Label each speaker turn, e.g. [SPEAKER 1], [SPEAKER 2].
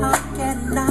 [SPEAKER 1] How can I?